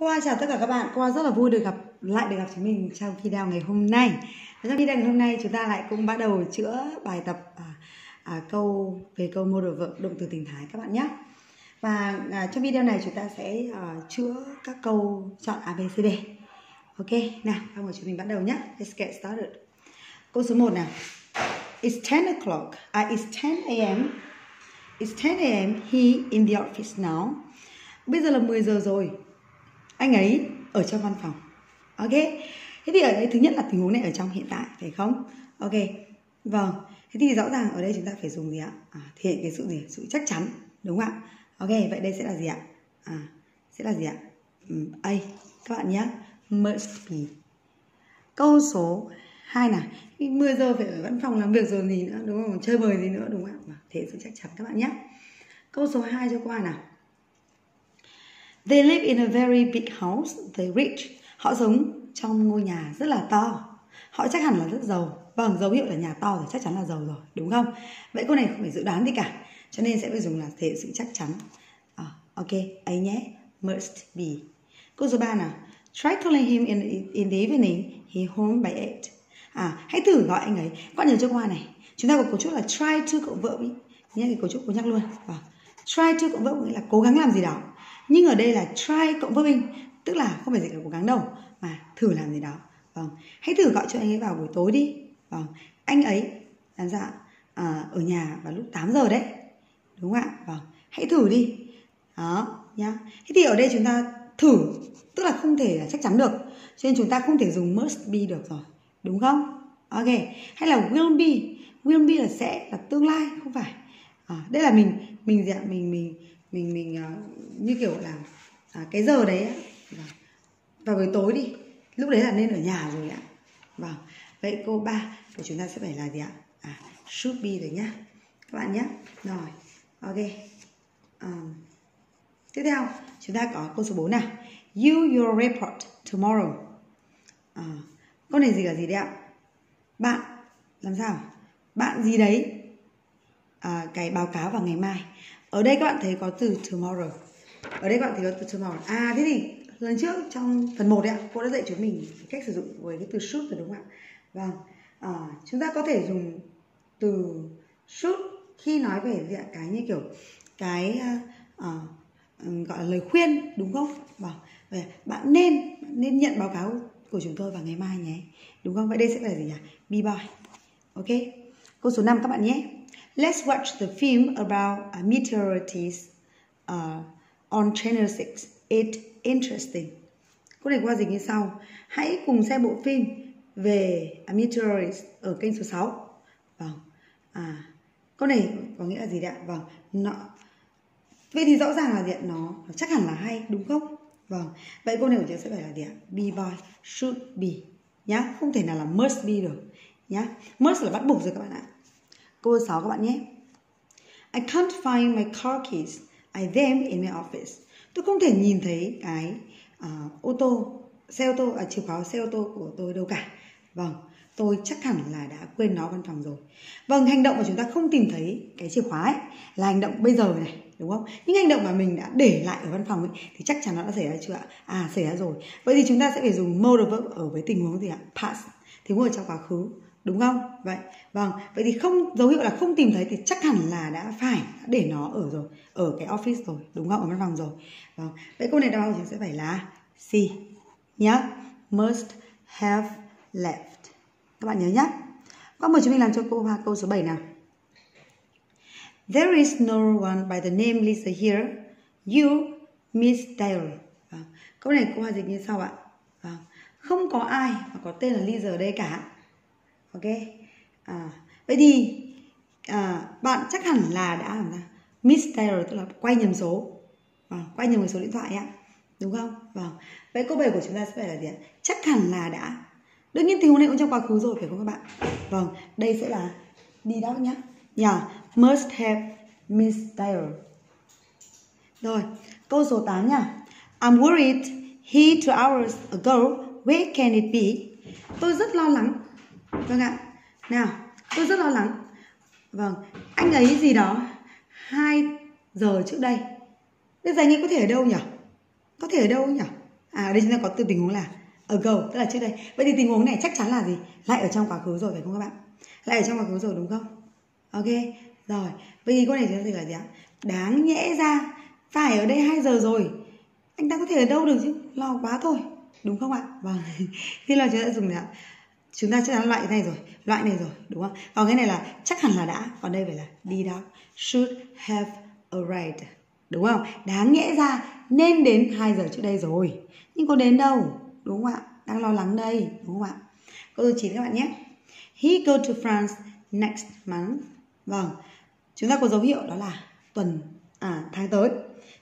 Cô Hoa chào tất cả các bạn. Cô Hoa rất là vui được gặp lại được gặp chúng mình trong video ngày hôm nay. Trong video ngày hôm nay chúng ta lại cũng bắt đầu chữa bài tập à, à, câu về câu mô đồ vựng động từ tình thái các bạn nhé. Và à, trong video này chúng ta sẽ à, chữa các câu chọn ABCD D. Ok, nào, các bạn chúng mình bắt đầu nhé. Let's get started. Câu số 1 nào. It's 10 o'clock. À, it's 10 a.m. It's 10 a.m. He in the office now. Bây giờ là 10 giờ rồi anh ấy ở trong văn phòng. Ok? Thế thì ở đây thứ nhất là tình huống này ở trong hiện tại phải không? Ok. Vâng. Thế thì rõ ràng ở đây chúng ta phải dùng gì ạ? À, thể hiện cái sự gì? Sự chắc chắn đúng không ạ? Ok vậy đây sẽ là gì ạ? À sẽ là gì ạ? Um, a các bạn nhé. Must be câu số 2 này. 10 giờ phải ở văn phòng làm việc rồi gì nữa đúng không? Chơi bời gì nữa đúng không ạ? Vâng, thể hiện sự chắc chắn các bạn nhé. Câu số 2 cho qua nào. They live in a very big house. They rich. Họ sống trong ngôi nhà rất là to. Họ chắc hẳn là rất giàu. Vâng, dấu hiệu là nhà to thì chắc chắn là giàu rồi, đúng không? Vậy câu này không phải dự đoán gì cả. Cho nên sẽ phải dùng là thể sự chắc chắn. À, ok, ấy nhé. Must be. Câu số 3 nào. Try calling him in, in the evening. He home by 8. À, hãy thử gọi anh ấy. Các bạn nhớ cho qua này. Chúng ta có cấu trúc là try to cộng verb. Nhé, cái cấu trúc cô nhắc luôn. À, Try to cộng verb nghĩa là cố gắng làm gì đó nhưng ở đây là try cộng verb in tức là không phải dịch là cố gắng đâu mà thử làm gì đó. Vâng hãy thử gọi cho anh ấy vào buổi tối đi. Vâng anh ấy làm dạ à, ở nhà vào lúc 8 giờ đấy đúng không ạ? Vâng hãy thử đi. Đó nhá. Thế thì ở đây chúng ta thử tức là không thể là chắc chắn được cho nên chúng ta không thể dùng must be được rồi đúng không? Ok hay là will be? Will be là sẽ là tương lai không phải. À, đây là mình mình dạ mình mình mình mình uh, như kiểu là à, cái giờ đấy vâng. vào buổi tối đi lúc đấy là nên ở nhà rồi ạ. Vâng. Vậy câu 3 của chúng ta sẽ phải là gì ạ? À, should be rồi nhá. Các bạn nhé rồi ok. Um, tiếp theo chúng ta có câu số 4 nào. You your report tomorrow. À, câu này gì là gì đấy ạ? Bạn làm sao? Bạn gì đấy? À, cái báo cáo vào ngày mai ở đây các bạn thấy có từ tomorrow. Ở đây các bạn thấy có từ tomorrow. À thế thì lần trước trong phần 1 đấy ạ cô đã dạy chúng mình cách sử dụng với cái từ should rồi đúng không ạ? Vâng. À, chúng ta có thể dùng từ should khi nói về gì ạ? Cái như kiểu cái uh, uh, gọi là lời khuyên đúng không? Vâng. Vậy bạn nên bạn nên nhận báo cáo của chúng tôi vào ngày mai nhé. Đúng không? Vậy đây sẽ là gì nhỉ? Be boy ok. Câu số 5 các bạn nhé. Let's watch the film about uh, meteorites uh, on Channel 6. It's interesting. Câu này qua dịch như sau. Hãy cùng xem bộ phim về uh, meteorites ở kênh số 6. Vâng. À, câu này có nghĩa là gì đấy ạ? Vâng. Nó... Vậy thì rõ ràng là gì ạ? Nó, nó chắc hẳn là hay, đúng không? Vâng. Vậy câu này của chúng sẽ phải là gì ạ? Be boy, should be. Nhá. Không thể nào là must be được. Nhá. Must là bắt buộc rồi các bạn ạ. Câu 6 các bạn nhé. I can't find my car keys. I them in my office. Tôi không thể nhìn thấy cái uh, ô tô, xe ô tô, à, chìa khóa xe ô tô của tôi đâu cả. Vâng, tôi chắc hẳn là đã quên nó văn phòng rồi. Vâng, hành động mà chúng ta không tìm thấy cái chìa khóa ấy là hành động bây giờ này, đúng không? Những hành động mà mình đã để lại ở văn phòng ấy thì chắc chắn nó đã xảy ra chưa ạ? À, xảy ra rồi. Vậy thì chúng ta sẽ phải dùng modal verb ở với tình huống gì ạ? Past, tình huống ở trong quá khứ đúng không vậy vâng vậy thì không dấu hiệu là không tìm thấy thì chắc hẳn là đã phải đã để nó ở rồi ở cái office rồi đúng không ở văn phòng rồi vâng vậy câu này đáp án sẽ phải là C nhá must have left các bạn nhớ nhá con mời chúng mình làm cho cô Hoa câu số 7 nào There is no one by the name Lisa here. You, Miss Dale. Vâng. Câu này cô Hoa dịch như sau ạ. Vâng. Không có ai mà có tên là Lisa ở đây cả ok? À, vậy thì à, bạn chắc hẳn là đã làm ra. Mister tức là quay nhầm số. Vâng, quay nhầm số điện thoại ạ. Đúng không? Vâng. Vậy câu bảy của chúng ta sẽ phải là gì ạ? Chắc hẳn là đã. Đương nhiên tình huống này cũng trong quá khứ rồi phải không các bạn? Vâng đây sẽ là đi đó nhá. Yeah must have mister rồi câu số 8 nha I'm worried he two hours ago where can it be? Tôi rất lo lắng. Vâng ạ. Nào, tôi rất lo lắng. Vâng, anh ấy gì đó 2 giờ trước đây. Bây giờ anh ấy có thể ở đâu nhỉ? Có thể ở đâu nhỉ? à ở đây chúng ta có từ tình huống là ago tức là trước đây. Vậy thì tình huống này chắc chắn là gì? Lại ở trong quá khứ rồi phải không các bạn? Lại ở trong quá khứ rồi đúng không? Ok rồi. Vậy thì câu này chúng ta dịch là gì ạ? Đáng nhẽ ra phải ở đây 2 giờ rồi. Anh ta có thể ở đâu được chứ? Lo quá thôi. Đúng không ạ? Vâng. Khi là chúng ta dùng là chúng ta chắc chắn loại này rồi, loại này rồi, đúng không? Còn cái này là chắc hẳn là đã, còn đây phải là đi đâu should have arrived, đúng không? Đáng nhẽ ra nên đến 2 giờ trước đây rồi. Nhưng có đến đâu, đúng không ạ? Đang lo lắng đây, đúng không ạ? Câu số 9 các bạn nhé. He go to France next month. Vâng chúng ta có dấu hiệu đó là tuần à tháng tới.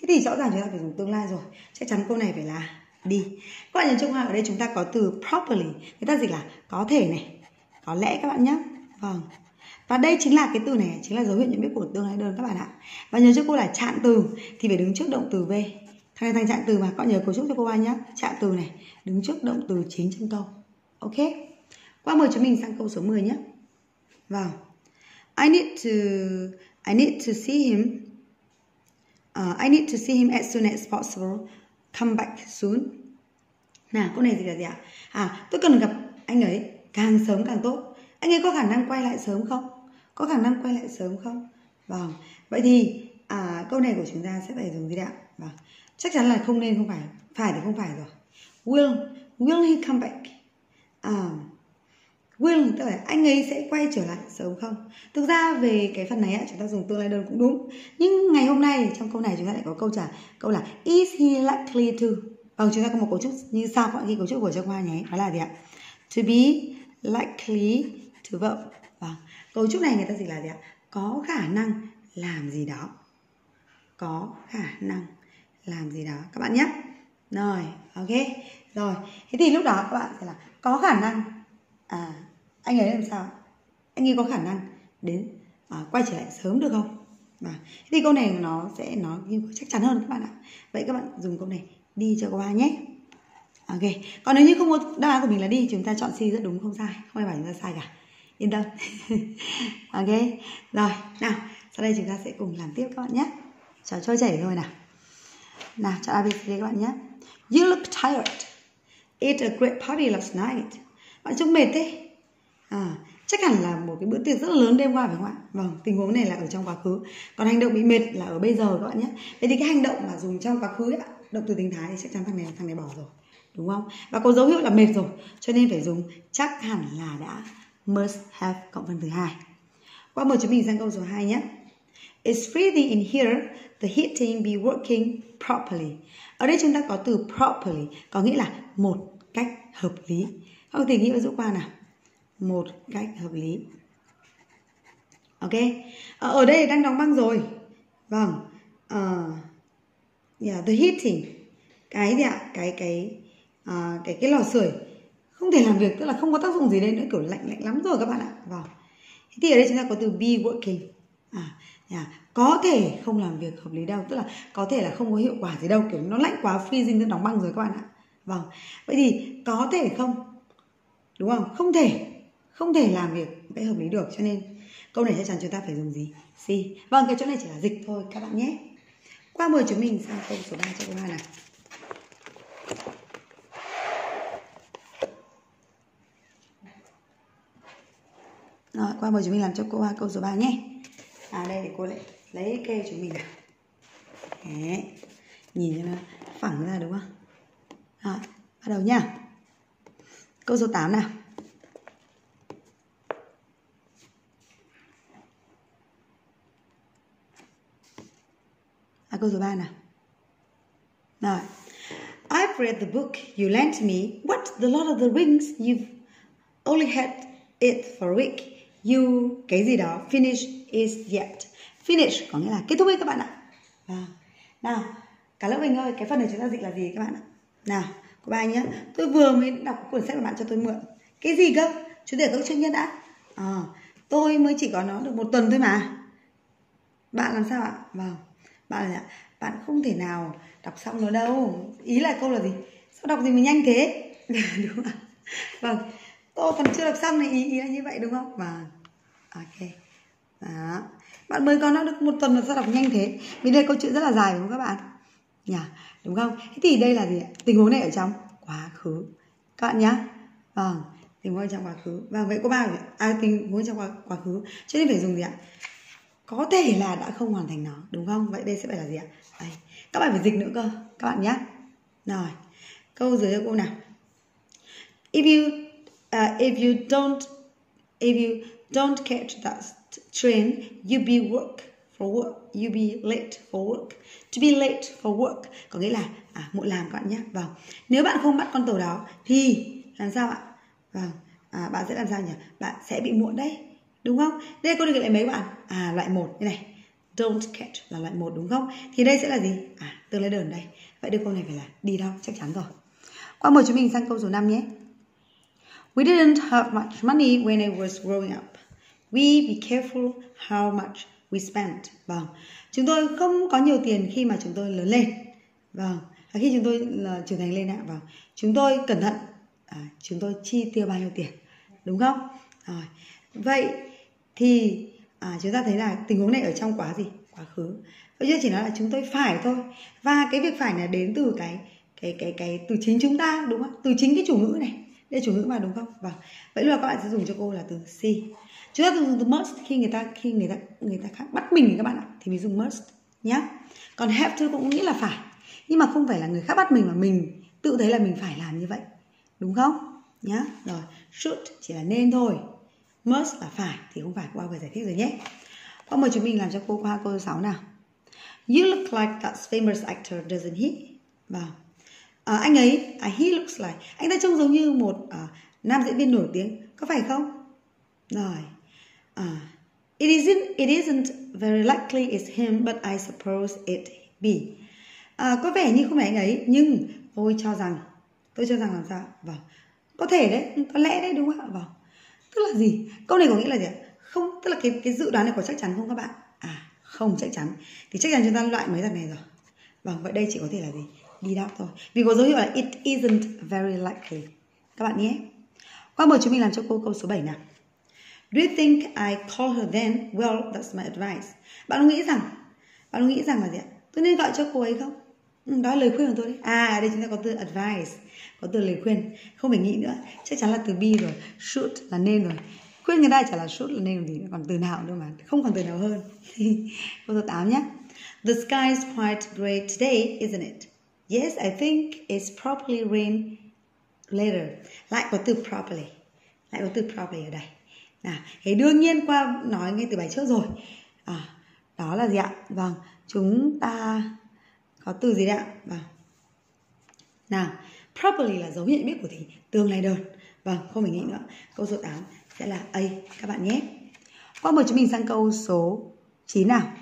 Thế thì rõ ràng chúng ta phải dùng tương lai rồi. Chắc chắn câu này phải là đi. Các bạn nhớ chung ở đây chúng ta có từ properly người ta dịch là có thể này có lẽ các bạn nhé vâng. Và đây chính là cái từ này chính là dấu hiệu nhận biết của tương lai đơn các bạn ạ. Và nhớ cho cô là trạng từ thì phải đứng trước động từ v. Thành thành trạng từ mà các bạn nhớ cấu trúc cho cô ai nhé trạng từ này đứng trước động từ chính trong câu. Ok? Qua mời chúng mình sang câu số 10 nhé vào I need to I need to see him uh, I need to see him as soon as possible come back soon. Nào câu này gì là gì ạ? À tôi cần gặp anh ấy càng sớm càng tốt. Anh ấy có khả năng quay lại sớm không? Có khả năng quay lại sớm không? Vâng. Vậy thì à, câu này của chúng ta sẽ phải dùng gì ạ? Vâng. Chắc chắn là không nên không phải. Phải thì không phải rồi. Will will he come back? À, will, tức là anh ấy sẽ quay trở lại sớm không? Thực ra về cái phần này chúng ta dùng tương lai đơn cũng đúng. Nhưng ngày hôm nay trong câu này chúng ta lại có câu trả câu là, is he likely to? Vâng chúng ta có một cấu trúc như sau các bạn ghi cấu trúc của cho khoa nhé, đó là gì ạ? To be likely to verb vâng cấu trúc này người ta dịch là gì ạ? Có khả năng làm gì đó. Có khả năng làm gì đó. Các bạn nhé. Rồi, ok. Rồi, thế thì lúc đó các bạn sẽ là, có khả năng à anh ấy làm sao? Anh ấy có khả năng đến à, quay trở lại sớm được không? Và thì câu này nó sẽ nó chắc chắn hơn các bạn ạ. Vậy các bạn dùng câu này đi cho qua nhé. Ok còn nếu như không có đáp án của mình là đi chúng ta chọn C rất đúng không sai. Không ai bảo chúng ta sai cả. Yên tâm. Ok rồi nào sau đây chúng ta sẽ cùng làm tiếp các bạn nhé. Trò trôi chảy thôi nào. Nào chọn abc các bạn nhé. You look tired. Ate a great party last night bạn trông mệt thế. À, chắc hẳn là một cái bữa tiệc rất là lớn đêm qua phải không ạ? Vâng tình huống này là ở trong quá khứ. Còn hành động bị mệt là ở bây giờ các bạn nhé. Vậy thì cái hành động mà dùng trong quá khứ ấy, động từ tình thái thì chắc chắn thằng này thằng này bỏ rồi đúng không? Và có dấu hiệu là mệt rồi cho nên phải dùng chắc hẳn là đã must have cộng phần thứ hai. Qua mời chúng mình sang câu số 2 nhé. It's freezing in here, the heating be working properly. Ở đây chúng ta có từ properly, có nghĩa là một cách hợp lý. Không thì nghĩa với giúp qua nào. Một cách hợp lý. Ok. Ở, ở đây đang đóng băng rồi. Vâng. Uh, yeah, the heating. Cái gì ạ? Cái cái uh, cái cái lò sưởi không thể làm việc tức là không có tác dụng gì đây nữa kiểu lạnh lạnh lắm rồi các bạn ạ. Vâng. Thì ở đây chúng ta có từ be working. À, yeah. có thể không làm việc hợp lý đâu tức là có thể là không có hiệu quả gì đâu kiểu nó lạnh quá freezing nó đóng băng rồi các bạn ạ vâng vậy thì có thể không đúng không? Không thể không thể làm việc cái hợp lý được cho nên câu này chắc chắn chúng ta phải dùng gì? C. Vâng cái chỗ này chỉ là dịch thôi các bạn nhé. Qua mời chúng mình sang câu số 3 cho câu hai nào. Rồi, qua mời chúng mình làm cho cô câu số 3 nhé. À đây thì cô lại lấy kê chúng mình nào. Đấy. nhìn cho nó phẳng ra đúng không? Rồi, bắt đầu nha câu số 8 nào à, câu số 3 nào rồi I've read the book you lent me. What the Lord of the Rings? You've only had it for a week. You cái gì đó finish is yet. Finish có nghĩa là kết thúc ấy các bạn ạ. À. Nào, cả lớp mình ơi, cái phần này chúng ta dịch là gì các bạn ạ? Nào, cô ba nhé. Tôi vừa mới đọc cuốn sách mà bạn cho tôi mượn. Cái gì cơ? Chú để tôi trước nhất đã. À, tôi mới chỉ có nó được một tuần thôi mà. Bạn làm sao ạ? Vâng. Bạn là bạn không thể nào đọc xong nó đâu. Ý là câu là gì? Sao đọc gì mình nhanh thế? đúng không? Vâng. Tôi còn chưa đọc xong này ý, ý là như vậy đúng không? Vâng. Ok đó bạn mới có nó được một tuần mà sao đọc nhanh thế vì đây câu chuyện rất là dài đúng không các bạn nhỉ đúng không? Thế thì đây là gì tình huống này ở trong quá khứ. Các bạn nhá. Vâng tình huống trong quá khứ. Vâng vậy có ba à, tình huống trong quá, quá khứ. Cho nên phải dùng gì ạ? Có thể là đã không hoàn thành nó đúng không? Vậy đây sẽ phải là gì ạ? Đây. các bạn phải dịch nữa cơ các bạn nhé rồi câu dưới cho cô nào? If you uh, if you don't if you don't catch that train you be work for work. You be late for work. To be late for work có nghĩa là à, muộn làm các bạn nhé. Vâng. Nếu bạn không bắt con tàu đó thì làm sao ạ? Vâng. À, bạn sẽ làm sao nhỉ? Bạn sẽ bị muộn đấy. Đúng không? Đây cô được lại mấy bạn? À loại một. Như này. Don't catch là loại một đúng không? Thì đây sẽ là gì? À tương lai đơn đây. Vậy đứa câu này phải là đi đâu? Chắc chắn rồi. Qua mời chúng mình sang câu số 5 nhé. We didn't have much money when I was growing up. We be careful how much we spent. Vâng. Chúng tôi không có nhiều tiền khi mà chúng tôi lớn lên. Vâng. À, khi chúng tôi là trưởng thành lên ạ. Vâng. Chúng tôi cẩn thận. À, chúng tôi chi tiêu bao nhiêu tiền. Đúng không? Rồi. Vậy thì à, chúng ta thấy là tình huống này ở trong quá gì quá khứ bây giờ chỉ nói là chúng tôi phải thôi và cái việc phải là đến từ cái cái cái cái từ chính chúng ta đúng không từ chính cái chủ ngữ này đây chủ ngữ mà đúng không vâng vậy là các bạn sẽ dùng cho cô là từ see chúng ta dùng từ must khi người ta khi người ta người ta khác bắt mình các bạn ạ thì mình dùng must nhé còn have to cũng nghĩa là phải nhưng mà không phải là người khác bắt mình mà mình tự thấy là mình phải làm như vậy đúng không? Nhá rồi should chỉ là nên thôi must là phải thì không phải qua vừa giải thích rồi nhé. Con mời chúng mình làm cho cô qua câu 6 nào. You look like that famous actor doesn't he? Vâng. À, anh ấy à, he looks like anh ta trông giống như một à, nam diễn viên nổi tiếng có phải không? Rồi. Ah. it isn't it isn't very likely it's him but I suppose it be. À, có vẻ như không phải anh ấy nhưng tôi cho rằng tôi cho rằng làm sao? Vâng. Có thể đấy có lẽ đấy đúng không ạ? Vâng. Tức là gì? Câu này có nghĩa là gì ạ? Không tức là cái cái dự đoán này có chắc chắn không các bạn? À không chắc chắn. Thì chắc chắn chúng ta loại mấy thằng này rồi. Vâng vậy đây chỉ có thể là gì? Đi đáp thôi. Vì có dấu hiệu là it isn't very likely. Các bạn nhé. Qua mời chúng mình làm cho cô câu số 7 nào. Do you think I call her then? Well, that's my advice. Bạn nghĩ rằng bạn nghĩ rằng là gì ạ? Tôi nên gọi cho cô ấy không? Ừ, đó là lời khuyên của tôi đấy. À, đây chúng ta có từ advice, có từ lời khuyên. Không phải nghĩ nữa, chắc chắn là từ be rồi. Should là nên rồi. Khuyên người ta chả là should là nên làm gì nữa, còn từ nào nữa mà. Không còn từ nào hơn. câu số 8 nhé. The sky is quite grey today, isn't it? Yes, I think it's probably rain later. Lại có từ probably. Lại có từ probably ở đây. À, thế đương nhiên qua nói ngay từ bài trước rồi. À, đó là gì ạ? Vâng, chúng ta có từ gì đấy ạ? Vâng. Nào, properly là dấu nhận biết của thì tương lai đơn. Vâng, không phải nghĩ nữa. Câu số 8 sẽ là A các bạn nhé. Qua mời chúng mình sang câu số 9 nào.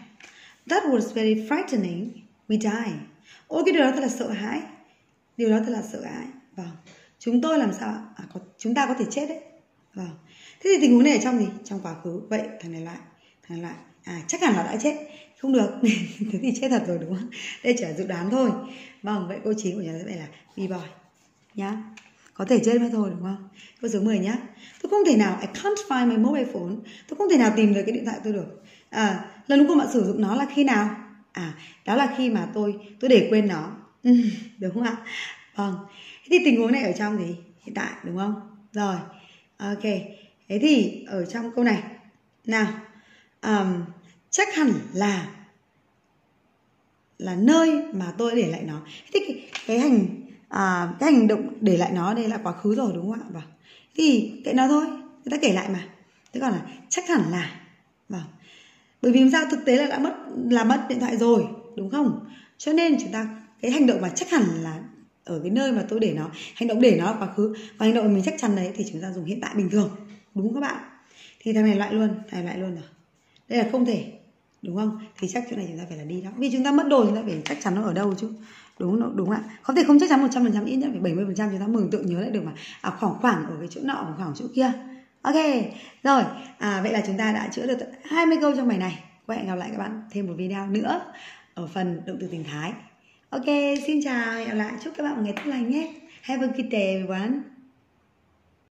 That was very frightening. We died. Ôi cái điều đó thật là sợ hãi. Điều đó thật là sợ hãi. Vâng. Chúng tôi làm sao? À, có, chúng ta có thể chết đấy. Vâng. Thế thì tình huống này ở trong gì? Trong quá khứ. Vậy thằng này lại. Thằng này lại. À chắc hẳn là đã chết. Không được. Thế thì chết thật rồi đúng không? Đây chỉ là dự đoán thôi. Vâng. Vậy câu 9 của nhà sẽ là be boy. Nhá. Có thể chết mất thôi đúng không? Câu số 10 nhá. Tôi không thể nào, I can't find my mobile phone. Tôi không thể nào tìm được cái điện thoại tôi được. À, lần cuối cùng bạn sử dụng nó là khi nào? À, đó là khi mà tôi tôi để quên nó. Ừ, đúng không ạ? Vâng. Thế thì tình huống này ở trong gì? Hiện tại đúng không? Rồi. Ok. Thế thì ở trong câu này nào um, chắc hẳn là là nơi mà tôi để lại nó. Thế cái, cái hành à, cái hành động để lại nó đây là quá khứ rồi đúng không ạ? Vâng. Thì kệ nó thôi, người ta kể lại mà. Thế còn là chắc hẳn là vâng. Bởi vì sao thực tế là đã mất là mất điện thoại rồi, đúng không? Cho nên chúng ta cái hành động mà chắc hẳn là ở cái nơi mà tôi để nó hành động để nó là quá khứ và hành động mà mình chắc chắn đấy thì chúng ta dùng hiện tại bình thường đúng không các bạn? Thì thằng này loại luôn thằng này loại luôn rồi. Đây là không thể đúng không? Thì chắc chỗ này chúng ta phải là đi đó. Vì chúng ta mất đồ chúng ta phải chắc chắn nó ở đâu chứ. Đúng đúng ạ? Có thể không chắc chắn một trăm phần trăm ít nhất phải bảy mươi phần trăm chúng ta mừng tượng nhớ lại được mà. À, khoảng khoảng ở cái chỗ nọ khoảng khoảng chỗ kia. Ok rồi. À, vậy là chúng ta đã chữa được 20 câu trong bài này. Và hẹn gặp lại các bạn thêm một video nữa ở phần động từ tình thái. Ok xin chào hẹn gặp lại. Chúc các bạn một ngày tốt lành nhé. Have a good day everyone.